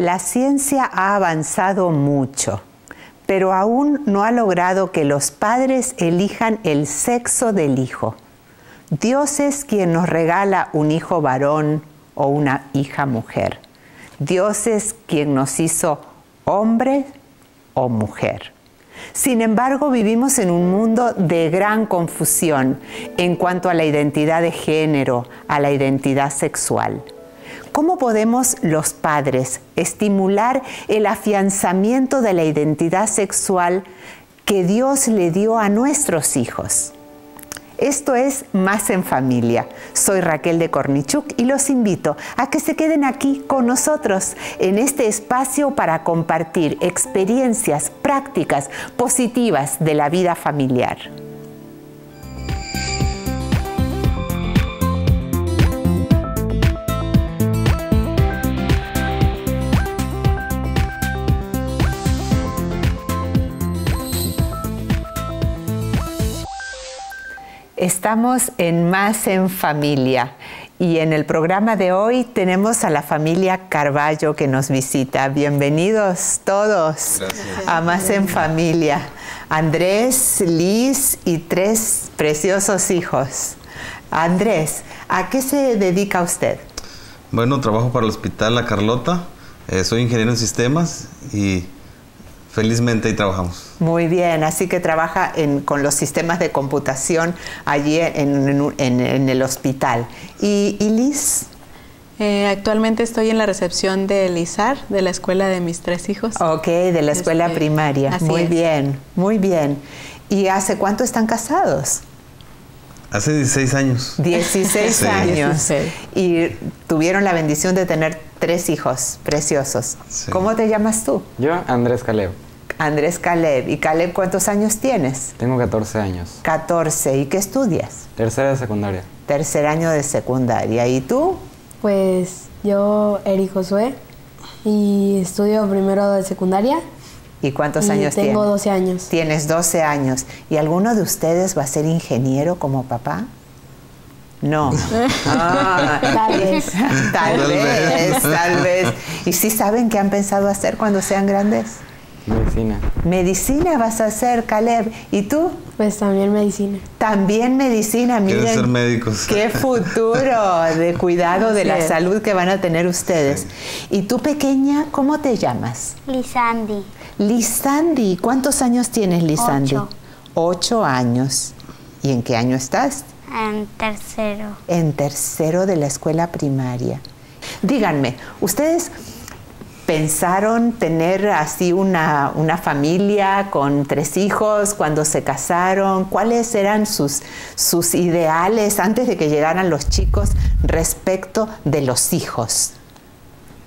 La ciencia ha avanzado mucho, pero aún no ha logrado que los padres elijan el sexo del hijo. Dios es quien nos regala un hijo varón o una hija mujer. Dios es quien nos hizo hombre o mujer. Sin embargo, vivimos en un mundo de gran confusión en cuanto a la identidad de género, a la identidad sexual. ¿Cómo podemos los padres estimular el afianzamiento de la identidad sexual que Dios le dio a nuestros hijos? Esto es Más en Familia. Soy Raquel de Cornichuk y los invito a que se queden aquí con nosotros en este espacio para compartir experiencias prácticas positivas de la vida familiar. Estamos en Más en Familia y en el programa de hoy tenemos a la familia Carballo que nos visita. Bienvenidos todos a Más en Familia. Andrés, Liz y tres preciosos hijos. Andrés, ¿a qué se dedica usted? Bueno, trabajo para el Hospital La Carlota. Eh, soy ingeniero en sistemas y felizmente ahí trabajamos. Muy bien, así que trabaja con los sistemas de computación allí en, el hospital. ¿Y, Liz? Eh, actualmente estoy en la recepción de Lizar, de la escuela de mis tres hijos. Ok, de la escuela este, primaria. muy bien, muy bien. ¿Y hace cuánto están casados? Hace 16 años. 16 años. Y tuvieron la bendición de tener tres hijos preciosos. ¿Cómo te llamas tú? Yo, Andrés Caleb. Andrés Caleb. ¿Y Caleb cuántos años tienes? Tengo 14 años. 14. ¿Y qué estudias? Tercera de secundaria. Tercer año de secundaria. ¿Y tú? Pues yo, Eri Josué, y estudio primero de secundaria. ¿Y cuántos años tienes? Tengo 12 años. Tienes 12 años. ¿Y alguno de ustedes va a ser ingeniero como papá? No. Ah. tal vez. Tal vez, tal vez. ¿Y sí saben qué han pensado hacer cuando sean grandes? Medicina. Medicina vas a hacer, Caleb. ¿Y tú? Pues también medicina. También medicina, miren. ser médicos. Qué futuro de cuidado de la salud que van a tener ustedes. ¿Y tú, pequeña, cómo te llamas? Lisandi. Lisandi. ¿Cuántos años tienes, Lisandi? Ocho. Ocho años. ¿Y en qué año estás? En tercero. En tercero de la escuela primaria. Díganme, ¿ustedes pensaron tener así una, familia con tres hijos cuando se casaron? ¿Cuáles eran sus, sus ideales antes de que llegaran los chicos respecto de los hijos?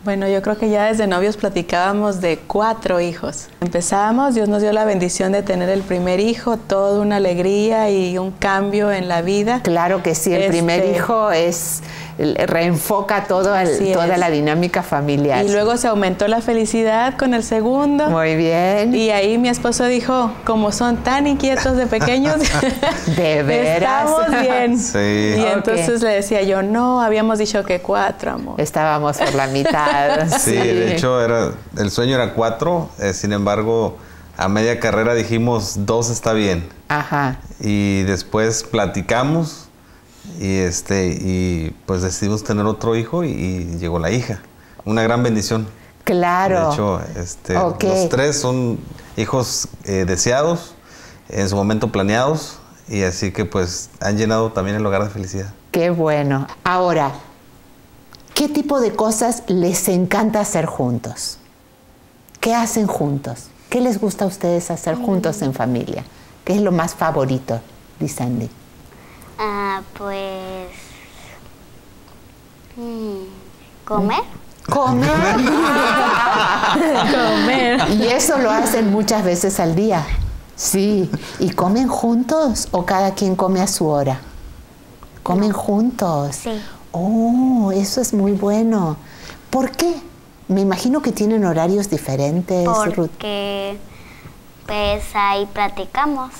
Bueno, yo creo que ya desde novios platicábamos de cuatro hijos. Empezábamos, Dios nos dio la bendición de tener el primer hijo, toda una alegría y un cambio en la vida. Claro que sí, el primer este, hijo es reenfoca todo toda la dinámica familiar. Y luego se aumentó la felicidad con el segundo. Muy bien. Y ahí mi esposo dijo, como son tan inquietos de pequeños, de veras. Estamos bien. Sí. Y entonces le decía yo, no, habíamos dicho que cuatro, amor. Estábamos por la mitad. sí, de hecho era, el sueño era cuatro, eh, sin embargo, a media carrera dijimos dos está bien. Ajá. Y después platicamos y este y pues decidimos tener otro hijo y, llegó la hija. Una gran bendición. Claro. De hecho, este, los tres son hijos eh, deseados, en su momento planeados, y así que pues han llenado también el hogar de felicidad. Qué bueno. Ahora, ¿qué tipo de cosas les encanta hacer juntos? ¿Qué hacen juntos? ¿Qué les gusta a ustedes hacer juntos en familia? ¿Qué es lo más favorito, Sandy? Ah, pues... Mm, ¿Comer? Comer. Comer. Y eso lo hacen muchas veces al día. Sí. ¿Y comen juntos o cada quien come a su hora? ¿Comen juntos? Sí. Oh, eso es muy bueno. ¿Por qué? Me imagino que tienen horarios diferentes. Porque pues ahí platicamos.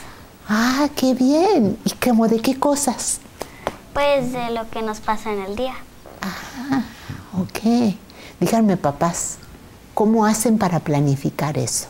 Ah, qué bien. ¿Y cómo de qué cosas? Pues de lo que nos pasa en el día. Ah, ok. Díganme, papás, ¿Cómo hacen para planificar eso?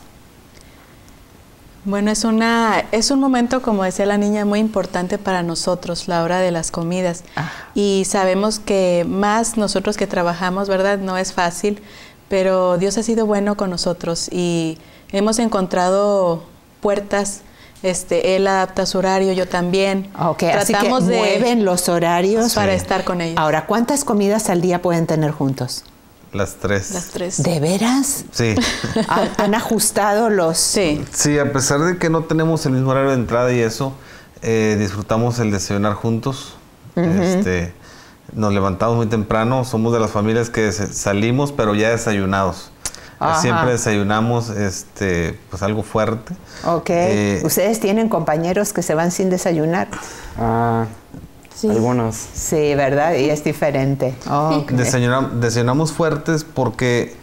Bueno, es, una, es un momento, como decía la niña, muy importante para nosotros, la hora de las comidas. Ah. Y sabemos que más nosotros que trabajamos, ¿verdad? No es fácil, pero Dios ha sido bueno con nosotros y hemos encontrado puertas. Este, él adapta su horario, yo también. Ok, así que mueven los horarios para estar con ellos. Ahora, ¿cuántas comidas al día pueden tener juntos? Las tres. Las tres. ¿De veras? Sí. ¿Han, han ajustado los...? Sí. Sí, a pesar de que no tenemos el mismo horario de entrada y eso, eh, disfrutamos el desayunar juntos. este, nos levantamos muy temprano, somos de las familias que salimos, pero ya desayunados. Ajá. Siempre desayunamos este, pues algo fuerte. Ok. Eh, ¿Ustedes tienen compañeros que se van sin desayunar? Ah, Sí. algunos. Sí, ¿verdad? Y es diferente. Desayunamos fuertes porque,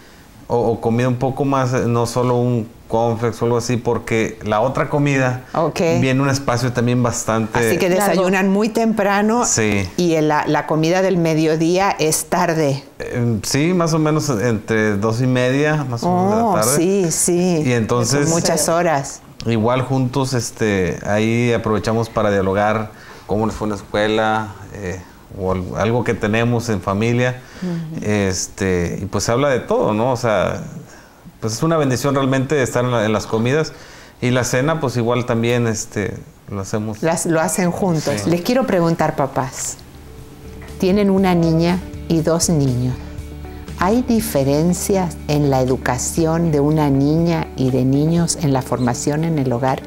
o, o comida un poco más, eh, no solo un cornflakes o algo así, porque la otra comida Ok. viene un espacio también bastante... Así que desayunan muy temprano Sí. y la, la comida del mediodía es tarde. Eh, sí, más o menos entre dos y media, más o menos de Oh, la tarde. sí, sí. Y entonces- Son muchas horas. Igual juntos, este, ahí aprovechamos para dialogar cómo les fue en la escuela, eh, o algo, algo que tenemos en familia. Este, y pues se habla de todo, ¿no? O sea, pues es una bendición realmente estar en, la- en las comidas. Y la cena, pues igual también este, lo hacemos. Las, lo hacen juntos. Sí. Les quiero preguntar, papás. Tienen una niña y dos niños. ¿Hay diferencias en la educación de una niña y de niños en la formación en el hogar?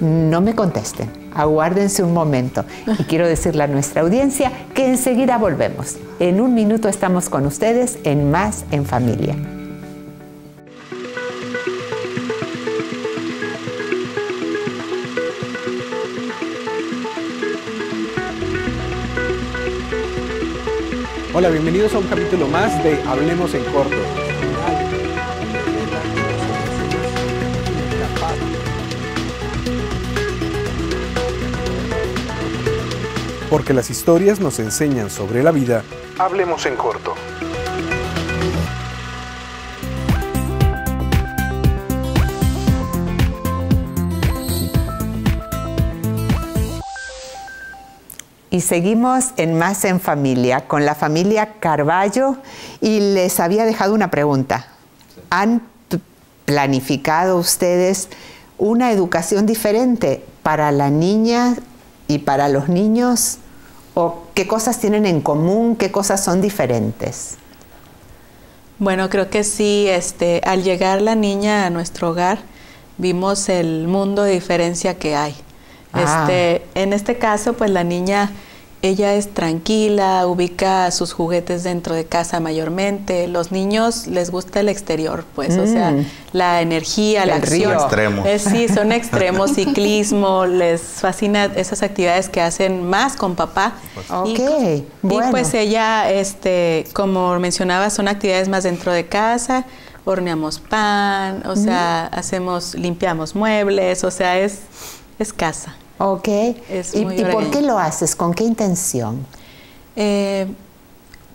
No me contesten, aguárdense un momento. Y quiero decirle a nuestra audiencia que enseguida volvemos. En un minuto estamos con ustedes en Más en Familia. Hola, bienvenidos a un capítulo más de Hablemos en Corto. Porque las historias nos enseñan sobre la vida. Hablemos en corto. Y seguimos en Más en Familia con la familia Carballo y les había dejado una pregunta. ¿Han planificado ustedes una educación diferente para la niña y para los niños? ¿O qué cosas tienen en común? ¿Qué cosas son diferentes? Bueno, creo que sí, este, al llegar la niña a nuestro hogar, vimos el mundo de diferencia que hay. Ah. Este, en este caso, pues la niña, ella es tranquila, ubica sus juguetes dentro de casa mayormente. Los niños les gusta el exterior, pues, o sea, Mm. la energía, la acción. río. Extremos. Eh, sí, son extremos, ciclismo, les fascina esas actividades que hacen más con papá. Ok, y, bueno. y pues ella, este, como mencionaba, son actividades más dentro de casa, horneamos pan, o sea, hacemos, limpiamos muebles, o sea, es, es casa. ¿Ok? Es ¿Y, muy y por qué lo haces? ¿Con qué intención? Eh,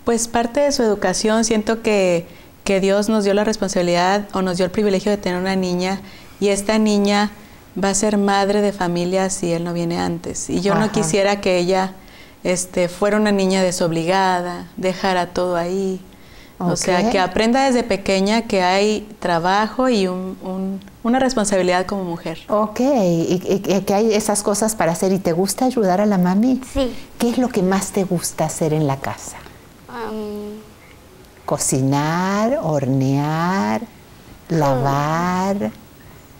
pues parte de su educación siento que, que Dios nos dio la responsabilidad o nos dio el privilegio de tener una niña y esta niña va a ser madre de familia si él no viene antes. Y yo Ajá. no quisiera que ella este, fuera una niña desobligada, dejara todo ahí. O sea, que aprenda desde pequeña que hay trabajo y un- un- una responsabilidad como mujer. Ok, y, y- y que hay esas cosas para hacer. ¿Y te gusta ayudar a la mami? Sí. ¿Qué es lo que más te gusta hacer en la casa? Um, Cocinar, hornear, lavar,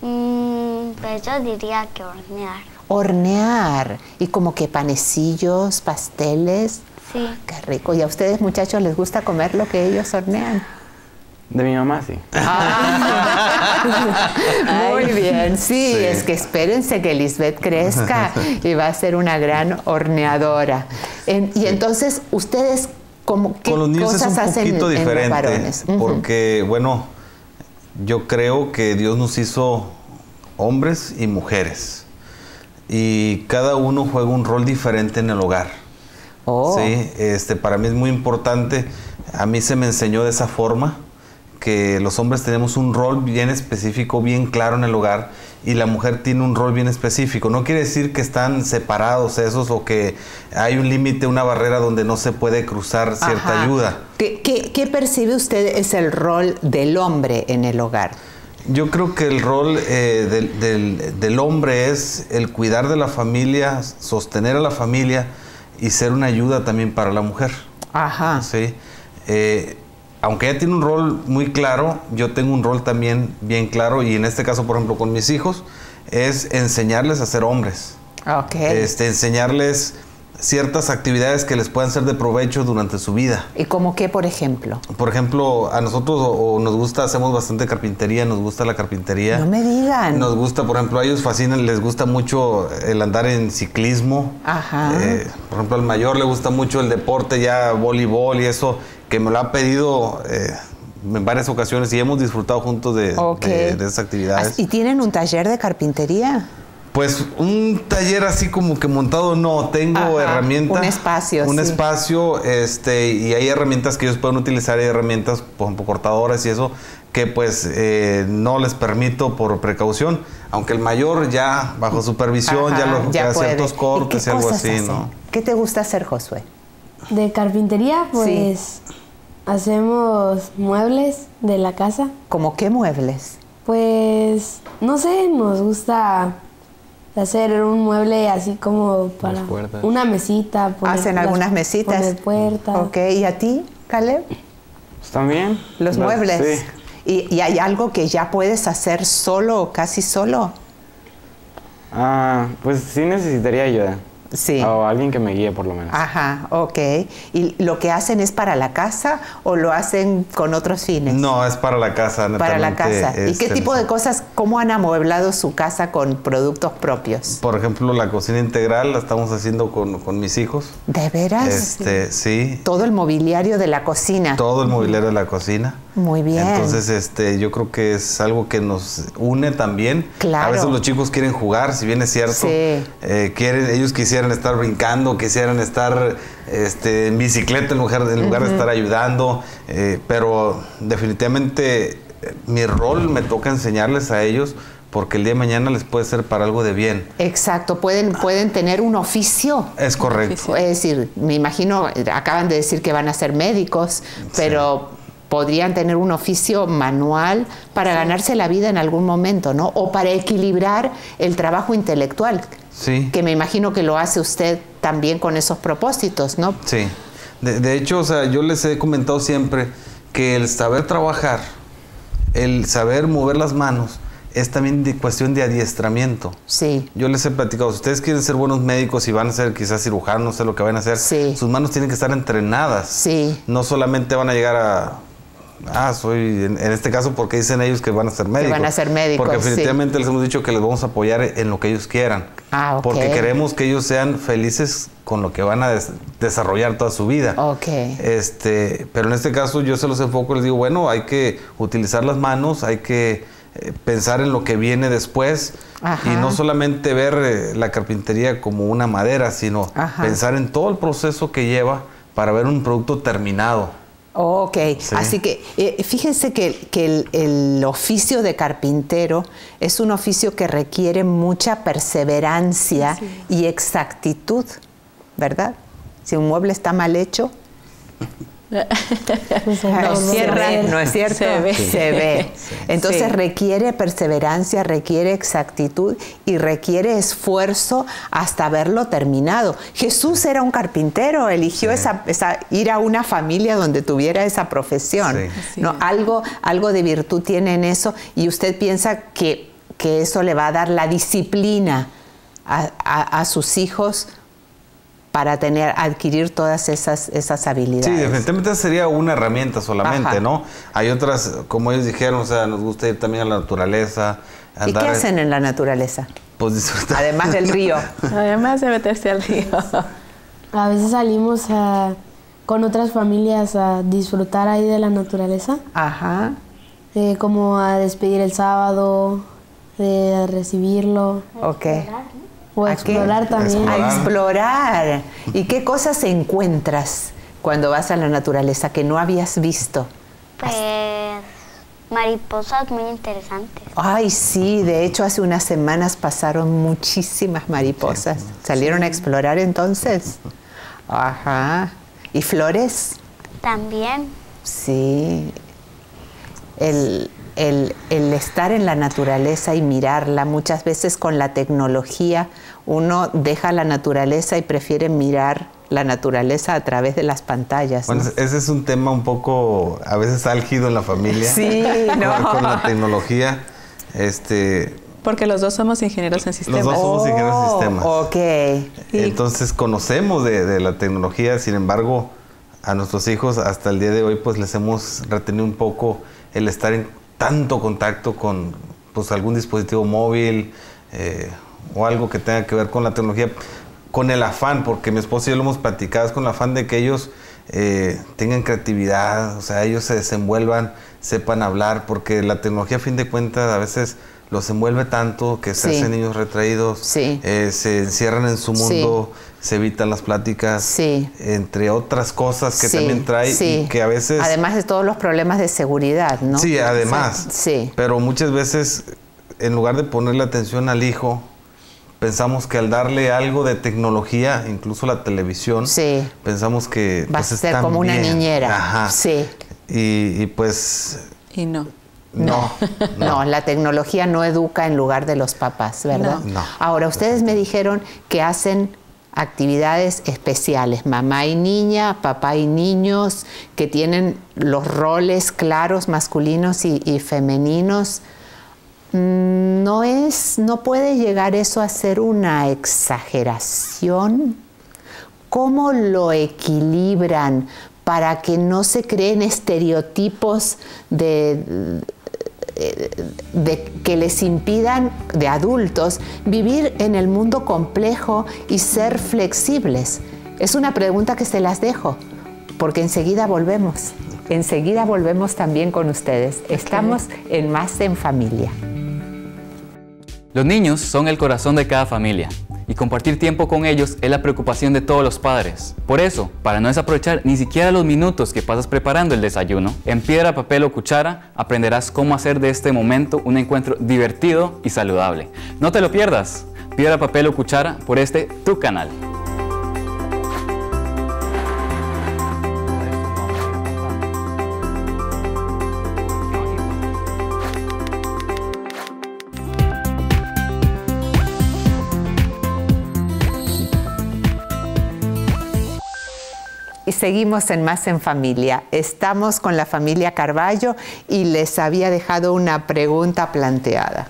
mm, pues yo diría que hornear. hornear. Y como que panecillos, pasteles. Sí. Qué rico. ¿Y a ustedes muchachos les gusta comer lo que ellos hornean? De mi mamá, sí. Muy bien, sí, Sí. es que espérense que Lisbeth crezca y va a ser una gran horneadora. En- y entonces, ustedes, como, ¿qué Con los niños es cosas un hacen poquito en los varones? Porque, bueno, yo creo que Dios nos hizo hombres y mujeres. Y cada uno juega un rol diferente en el hogar. Oh. Sí, este, para mí es muy importante. A mí se me enseñó de esa forma que los hombres tenemos un rol bien específico, bien claro en el hogar y la mujer tiene un rol bien específico. No quiere decir que están separados esos o que hay un límite, una barrera donde no se puede cruzar cierta Ajá. ayuda. ¿Qué, qué- qué percibe usted es el rol del hombre en el hogar? Yo creo que el rol eh, del, del- del hombre es el cuidar de la familia, sostener a la familia y ser una ayuda también para la mujer. Ajá. Sí. Eh, aunque ella tiene un rol muy claro, yo tengo un rol también bien claro y en este caso, por ejemplo, con mis hijos, es enseñarles a ser hombres. Ok. Este, enseñarles ciertas actividades que les puedan ser de provecho durante su vida. ¿Y como qué, por ejemplo? Por ejemplo, a nosotros o, o nos gusta, hacemos bastante carpintería, nos gusta la carpintería. No me digan. Nos gusta, por ejemplo, a ellos fascinan, les gusta mucho el andar en ciclismo. Ajá. Eh, por ejemplo, al mayor le gusta mucho el deporte, ya voleibol y eso, que me lo ha pedido eh, en varias ocasiones y hemos disfrutado juntos de, Ok. de- de esas actividades. ¿Y tienen un taller de carpintería? Pues un taller así como que montado no, tengo Ajá, herramientas. un espacio, Un sí. espacio, este, y hay herramientas que ellos pueden utilizar, hay herramientas, por ejemplo, cortadoras y eso, que pues eh, no les permito por precaución, aunque el mayor ya bajo supervisión, ya lo hace puede. ciertos ¿Y cortes y, qué algo cosas así, hacen? ¿no? ¿Qué te gusta hacer, Josué? De carpintería, pues hacemos muebles de la casa. ¿Como qué muebles? Pues no sé, nos gusta hacer un mueble así como para una mesita. poner ¿Hacen las- algunas mesitas? Poner puertas. Ok, ¿y a ti, Caleb? Pues también. Los Las- muebles. Sí. ¿Y, y hay algo que ya puedes hacer solo o casi solo? Ah, pues sí necesitaría ayuda. Sí. O alguien que me guíe por lo menos. Ajá, ok. ¿Y lo que hacen es para la casa o lo hacen con otros fines? No, es para la casa, Para la casa. ¿Y qué tipo de cosas, cómo han amueblado su casa con productos propios? Por ejemplo, la cocina integral la estamos haciendo con, con mis hijos. ¿De veras? Este, sí. Todo el mobiliario de la cocina. todo el mobiliario de la cocina. Muy bien. Entonces, este, yo creo que es algo que nos une también. Claro. A veces los chicos quieren jugar, si bien es cierto. Sí. eh, quieren, ellos quisieran estar brincando, quisieran estar este, en bicicleta en lugar, en lugar de estar ayudando. eh, pero definitivamente eh, mi rol me toca enseñarles a ellos porque el día de mañana les puede ser para algo de bien. Exacto, pueden, pueden tener un oficio. Es correcto. Es decir, me imagino, acaban de decir que van a ser médicos, pero podrían tener un oficio manual para ganarse la vida en algún momento, ¿no? O para equilibrar el trabajo intelectual, Sí. que me imagino que lo hace usted también con esos propósitos, ¿no? Sí. De, de hecho, o sea, yo les he comentado siempre que el saber trabajar, el saber mover las manos, es también de cuestión de adiestramiento. Sí. Yo les he platicado, si ustedes quieren ser buenos médicos y van a ser quizás cirujanos, no sé lo que van a hacer, Sí. sus manos tienen que estar entrenadas. Sí. No solamente van a llegar a, ah, soy, en, en este caso, porque dicen ellos que van a ser médicos. van a ser médicos, Porque sí. definitivamente les hemos dicho que les vamos a apoyar en lo que ellos quieran. Ah, ok. Porque queremos que ellos sean felices con lo que van a des- desarrollar toda su vida. Ok. Este, pero en este caso yo se los enfoco, les digo, bueno, hay que utilizar las manos, hay que eh, pensar en lo que viene después Ajá. y no solamente ver eh, la carpintería como una madera, sino Ajá. pensar en todo el proceso que lleva para ver un producto terminado. Ok, Sí. así que eh, fíjense que, que el, el oficio de carpintero es un oficio que requiere mucha perseverancia y exactitud, ¿verdad? Si un mueble está mal hecho, no, no, cierra, no, ¿no es cierto? Se ve. Se ve. Entonces Sí. requiere perseverancia, requiere exactitud y requiere esfuerzo hasta verlo terminado. Jesús era un carpintero, eligió Sí. esa, esa- ir a una familia donde tuviera esa profesión. Sí. ¿no? es. Algo, algo de virtud tiene en eso y usted piensa que, que eso le va a dar la disciplina a, a- a sus hijos para tener, adquirir todas esas, esas habilidades. Sí, definitivamente sería una herramienta solamente, Ajá. ¿no? Hay otras, como ellos dijeron, o sea, nos gusta ir también a la naturaleza. ¿Y andar, qué hacen en la naturaleza? Pues disfrutar. Además del río. Además de meterse al río. A veces salimos a- con otras familias a disfrutar ahí de la naturaleza, Ajá. eh, como a despedir el sábado, de a recibirlo, Ok. O a ¿A qué? explorar también. A Explorar. explorar. ¿Y qué cosas encuentras cuando vas a la naturaleza que no habías visto? Pues mariposas muy interesantes. Ay, sí, de hecho hace unas semanas pasaron muchísimas mariposas. ¿Salieron a explorar entonces? Ajá. ¿Y flores? También Sí. El, el- el estar en la naturaleza y mirarla, muchas veces con la tecnología uno deja la naturaleza y prefiere mirar la naturaleza a través de las pantallas. ¿no? Bueno, ese es un tema un poco a veces álgido en la familia. Sí, con- no. Con la tecnología. Este, Porque los dos somos ingenieros en sistemas. dos somos ingenieros en sistemas. Oh, Ok. Entonces conocemos de, de la tecnología, sin embargo, a nuestros hijos hasta el día de hoy pues les hemos retenido un poco el estar en tanto contacto con pues algún dispositivo móvil eh, o algo que tenga que ver con la tecnología, con el afán, porque mi esposa y yo lo hemos platicado, es con el afán de que ellos eh, tengan creatividad, o sea, ellos se desenvuelvan, sepan hablar, porque la tecnología a fin de cuentas a veces los envuelve tanto que se Sí. hacen niños retraídos, Sí. eh, se encierran en su Sí. mundo, se evitan las pláticas, Sí. entre otras cosas que Sí, también trae sí. y que a veces... Además de todos los problemas de seguridad, ¿no? Sí, además. Sí. Pero muchas veces, en lugar de ponerle atención al hijo, pensamos que al darle algo de tecnología, incluso la televisión, Sí. pensamos que Va a pues, ser están como una bien. niñera. Ajá. Sí. Y, y pues Y no. No, No, la tecnología no educa en lugar de los papás, ¿verdad? No. No. Ahora, ustedes me dijeron que hacen actividades especiales, mamá y niña, papá y niños, que tienen los roles claros masculinos y, y femeninos. Mm, No es, no puede llegar eso a ser una exageración. ¿Cómo lo equilibran para que no se creen estereotipos de, de que les impidan de adultos vivir en el mundo complejo y ser flexibles? Es una pregunta que se las dejo, porque enseguida volvemos. Enseguida volvemos también con ustedes. Estamos en Más en Familia. Los niños son el corazón de cada familia y compartir tiempo con ellos es la preocupación de todos los padres. Por eso, para no desaprovechar ni siquiera los minutos que pasas preparando el desayuno, en piedra, papel o cuchara aprenderás cómo hacer de este momento un encuentro divertido y saludable. No te lo pierdas. Piedra, papel o cuchara por este tu canal. Seguimos en Más en Familia. Estamos con la familia Carballo y les había dejado una pregunta planteada.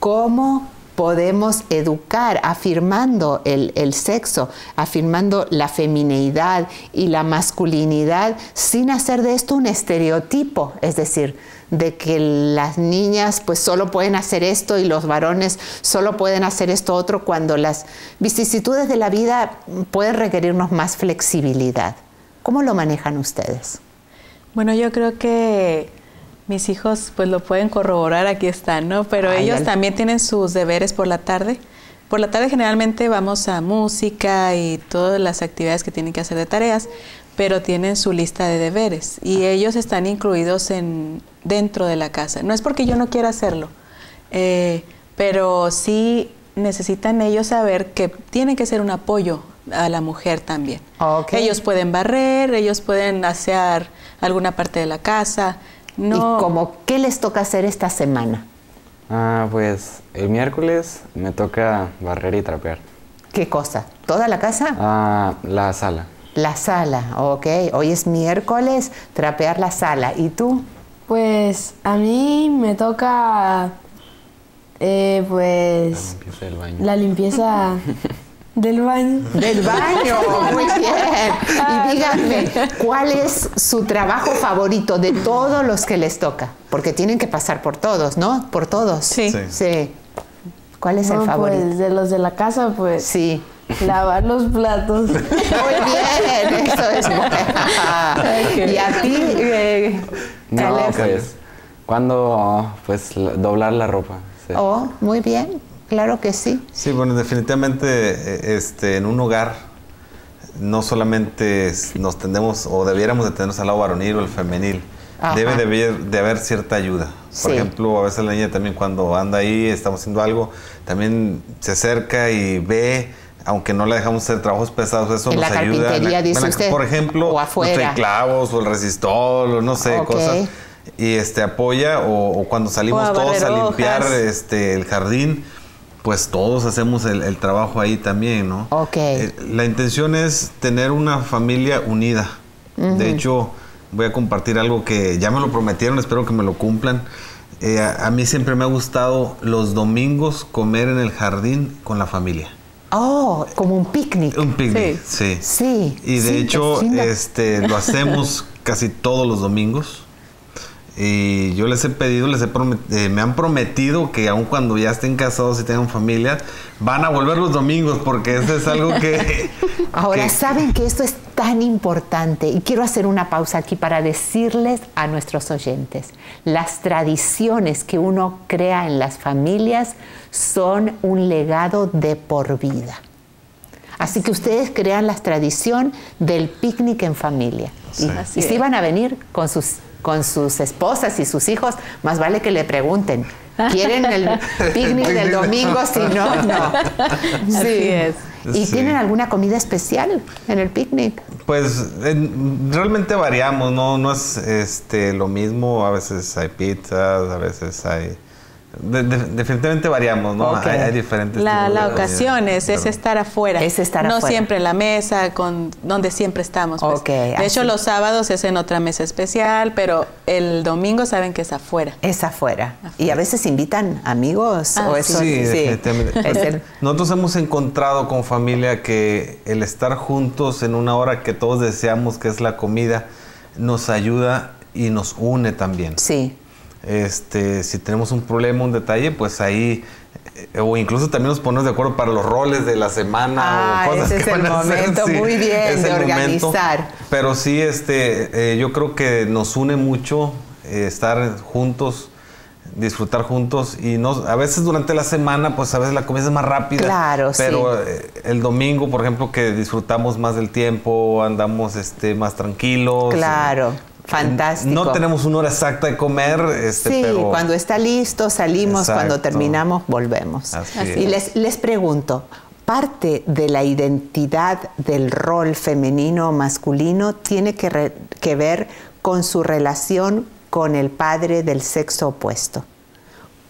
¿Cómo podemos educar afirmando el, el sexo, afirmando la femineidad y la masculinidad sin hacer de esto un estereotipo? Es decir, de que las niñas pues solo pueden hacer esto y los varones solo pueden hacer esto otro cuando las vicisitudes de la vida pueden requerirnos más flexibilidad. ¿Cómo lo manejan ustedes? Bueno, yo creo que mis hijos pues lo pueden corroborar, aquí están, ¿no? Pero Ay, ellos al- también tienen sus deberes por la tarde. Por la tarde generalmente vamos a música y todas las actividades que tienen que hacer de tareas, pero tienen su lista de deberes y ellos están incluidos en dentro de la casa. No es porque yo no quiera hacerlo, eh, pero sí necesitan ellos saber que tienen que ser un apoyo a la mujer también. Ok. Ellos pueden barrer, ellos pueden hacer alguna parte de la casa. No, ¿Y como qué les toca hacer esta semana? Ah, pues el miércoles me toca barrer y trapear. ¿Qué cosa? ¿Toda la casa? Ah, la sala. La sala, ok. Hoy es miércoles, trapear la sala. ¿Y tú? Pues a mí me toca, eh, pues, Empieza el baño. la limpieza del baño. Del baño, muy bien. Y díganme, ¿cuál es su trabajo favorito de todos los que les toca? Porque tienen que pasar por todos, ¿no? Por todos. Sí. Sí. Sí. ¿Cuál es el favorito? pues de los de la casa, pues, Sí. lavar los platos. Muy bien, eso es bueno. ¿Y a ti? eh, No, pues, cuando, pues, la- doblar la ropa. sí. Oh, muy bien, claro que sí. Sí, bueno, definitivamente eh, este, en un hogar no solamente nos tendemos o debiéramos de tenernos al lado varonil o el femenil, Ajá. debe de haber, de haber cierta ayuda. Por Sí. ejemplo, a veces la niña también cuando anda ahí, estamos haciendo algo, también se acerca y ve, aunque no le dejamos hacer trabajos pesados, eso En nos la ayuda. carpintería, dice Bueno, usted, Por ejemplo, o afuera. los clavos o el resistol o no sé, cosas. Y este apoya o, o cuando salimos O todos a limpiar este el jardín, pues todos hacemos el, el trabajo ahí también, ¿no? Ok. Eh, la intención es tener una familia unida. De hecho, voy a compartir algo que ya me lo prometieron, espero que me lo cumplan. Eh, a, a mí siempre me ha gustado los domingos comer en el jardín con la familia. Oh, como un picnic. Un picnic, sí. Sí. Y de sí, hecho, este, lo hacemos casi todos los domingos. Y yo les he pedido, les he eh, me han prometido que aun cuando ya estén casados y tengan familia, van a volver los domingos porque eso es algo que... Ahora, que- saben que esto es tan importante y quiero hacer una pausa aquí para decirles a nuestros oyentes, las tradiciones que uno crea en las familias son un legado de por vida. Así que ustedes crean la tradición del picnic en familia. Y, si van a venir con sus, con sus esposas y sus hijos, más vale que le pregunten. ¿Quieren el picnic del domingo? Si no, no. Así es. ¿Y Sí. tienen alguna comida especial en el picnic? Pues en- realmente variamos, ¿no? No es este, lo mismo, a veces hay pizzas, a veces hay... de- de- definitivamente variamos, ¿no? Hay, hay diferentes La, la ocasión es, estar afuera. Es estar no afuera. siempre en la mesa, con donde siempre estamos. pues. Ok, de hecho, los sábados es en otra mesa especial, pero el domingo saben que es afuera. Es afuera. Y a veces invitan amigos Ah, o sí. eso. Sí, definitivamente. Es el- Nosotros hemos encontrado con familia que el estar juntos en una hora que todos deseamos, que es la comida, nos ayuda y nos une también. sí. Este, si tenemos un problema, un detalle, pues ahí, eh, o incluso también nos ponemos de acuerdo para los roles de la semana Ah, o cosas ese que es el van a hacer, momento, muy bien, es de el momento. organizar. Pero sí, este, eh, yo creo que nos une mucho eh, estar juntos, disfrutar juntos y no, a veces durante la semana, pues a veces la comida es más rápida. Claro, sí. Pero eh, el domingo, por ejemplo, que disfrutamos más del tiempo, andamos este, más tranquilos. Claro, fantástico. No tenemos una hora exacta de comer, este, Sí, pero cuando está listo salimos, cuando terminamos volvemos. Así y es. les, les pregunto, parte de la identidad del rol femenino o masculino tiene que, re- que ver con su relación con el padre del sexo opuesto.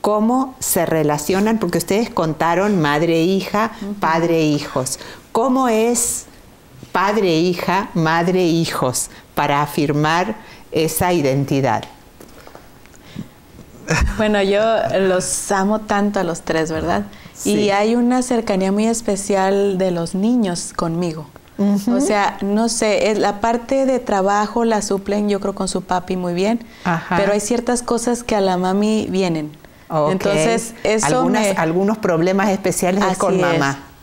¿Cómo se relacionan? Porque ustedes contaron madre, hija, padre, hijos. ¿Cómo es padre, hija, madre, hijos para afirmar esa identidad? Bueno, yo los amo tanto a los tres, ¿verdad? Sí. Y hay una cercanía muy especial de los niños conmigo. O sea, no sé, la parte de trabajo la suplen yo creo con su papi muy bien, Ajá. pero hay ciertas cosas que a la mami vienen. Ok. Entonces, eso Algunas- me... Algunos problemas especiales es Así con es.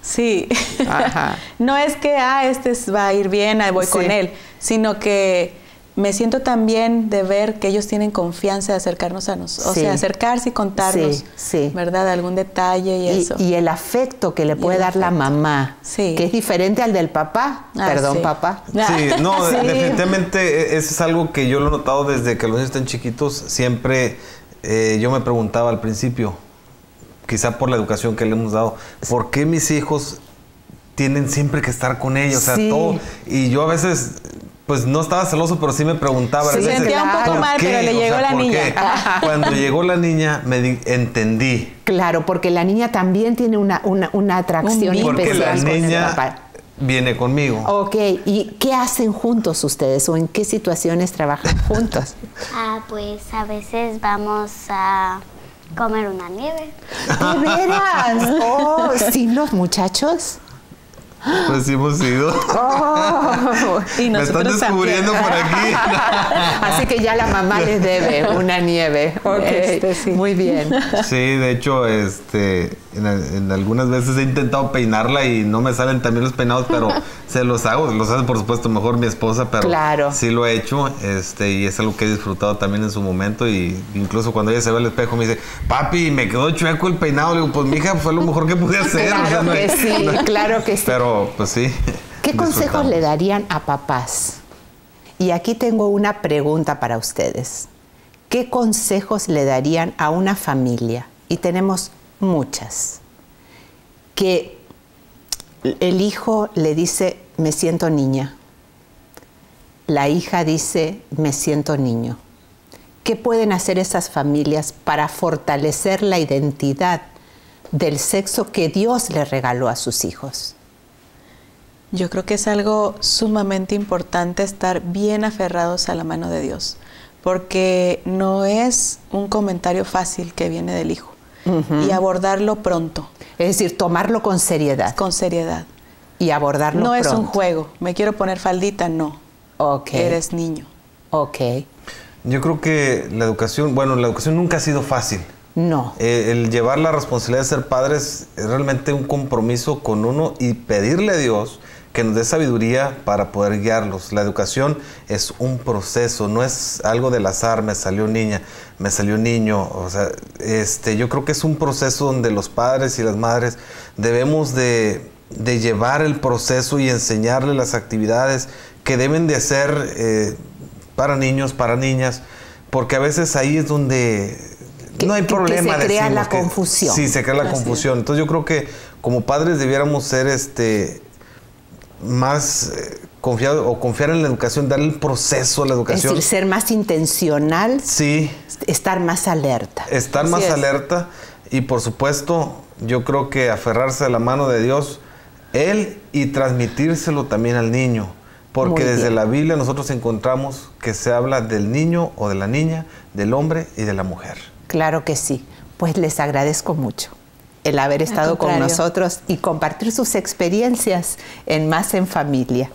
Sí. Ajá. no es que, ah, este es- va a ir bien, ahí voy Sí. con él, sino que me siento también de ver que ellos tienen confianza de acercarnos a nosotros, Sí. o sea, acercarse y contarnos, Sí, sí. ¿verdad? Algún detalle y, Y, eso. y el afecto que le puede dar la mamá, Sí. que es diferente al del papá. Ah, Perdón, sí. papá. Sí, no, Sí. definitivamente e- eso es algo que yo lo he notado desde que los niños están chiquitos. Siempre eh, yo me preguntaba al principio, quizá por la educación que le hemos dado, ¿por qué mis hijos tienen siempre que estar con ellos? O sea, Sí. todo. Y yo a veces, pues no estaba celoso, pero sí me preguntaba. Sí, veces, sentía un poco ¿por mal, qué? pero le O llegó la ¿por niña. qué? Cuando llegó la niña, me di- entendí. Claro, porque la niña también tiene una, una, una atracción Un Porque la especial con el niña papá. viene conmigo. Ok, ¿y qué hacen juntos ustedes o en qué situaciones trabajan juntos? Ah, pues a veces vamos a comer una nieve. ¿De veras? Oh, ¿sí los muchachos? Pues sí hemos ido. Oh. Y me están nosotros descubriendo por aquí. Así que ya la mamá les debe una nieve. Ok, Este, sí. muy bien. Sí, de hecho, este, en, en algunas veces he intentado peinarla y no me salen también los peinados, pero se los hago, los hace por supuesto mejor mi esposa, pero Claro. sí lo he hecho, este, y es algo que he disfrutado también en su momento y incluso cuando ella se ve al espejo me dice, papi, me quedó chueco el peinado, le digo, pues mija, fue lo mejor que pude hacer. O sea, Claro no que sí, no- claro que sí. Pero, pues sí. ¿Qué consejos le darían a papás Y aquí tengo una pregunta para ustedes. ¿Qué consejos le darían a una familia? Y tenemos muchas. Que el hijo le dice, me siento niña. La hija dice, me siento niño. ¿Qué pueden hacer esas familias para fortalecer la identidad del sexo que Dios le regaló a sus hijos? Yo creo que es algo sumamente importante estar bien aferrados a la mano de Dios, porque no es un comentario fácil que viene del hijo y abordarlo pronto. Es decir, tomarlo con seriedad. Con seriedad. Y abordarlo no pronto. es un juego, me quiero poner faldita, no. Ok. Eres niño. Ok. Yo creo que la educación, bueno, la educación nunca ha sido fácil. No. Eh, el llevar la responsabilidad de ser padres es realmente un compromiso con uno y pedirle a Dios que nos dé sabiduría para poder guiarlos. La educación es un proceso, no es algo del azar, me salió niña, me salió niño. O sea, este, yo creo que es un proceso donde los padres y las madres debemos de, de llevar el proceso y enseñarle las actividades que deben de hacer eh, para niños, para niñas, porque a veces ahí es donde Que- no hay que- que problema. se crea decimos la confusión. Sí, se crea la Así confusión. Entonces yo creo que como padres debiéramos ser este más eh, confiados o confiar en la educación, darle el proceso a la Es educación. decir, ser más intencional, sí, estar más alerta. estar Así más es. alerta y por supuesto yo creo que aferrarse a la mano de Dios, Él y transmitírselo también al niño. Porque desde la Biblia nosotros encontramos que se habla del niño o de la niña, del hombre y de la mujer. Claro que sí. Pues les agradezco mucho el haber estado con nosotros y compartir sus experiencias en Más en Familia.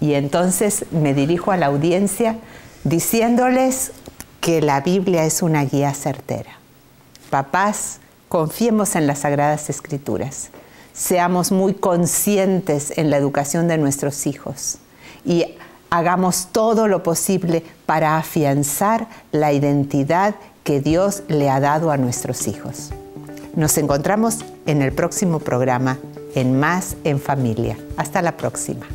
Y entonces me dirijo a la audiencia diciéndoles que la Biblia es una guía certera. Papás, confiemos en las Sagradas Escrituras. Seamos muy conscientes en la educación de nuestros hijos y hagamos todo lo posible para afianzar la identidad que Dios le ha dado a nuestros hijos. Nos encontramos en el próximo programa en Más en Familia. Hasta la próxima.